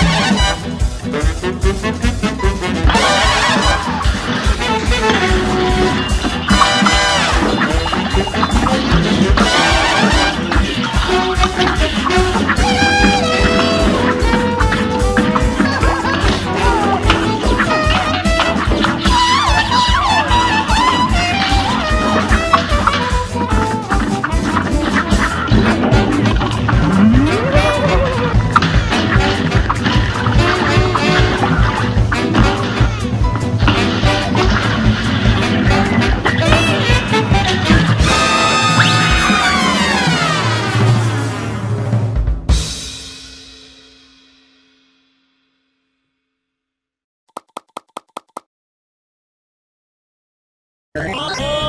Música Oh!